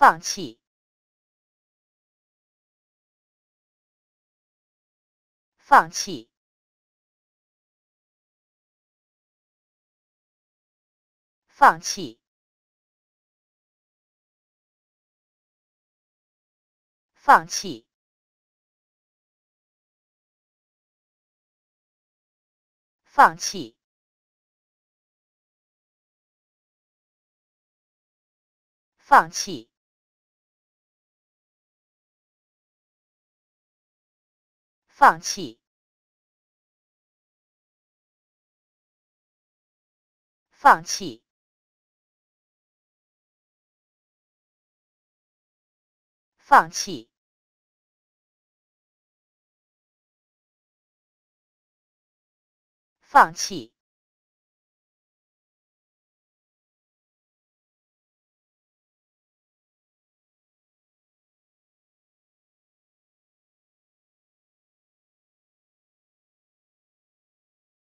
放弃，放弃，放弃，放弃，放弃。放弃，放弃，放弃，放弃，放弃。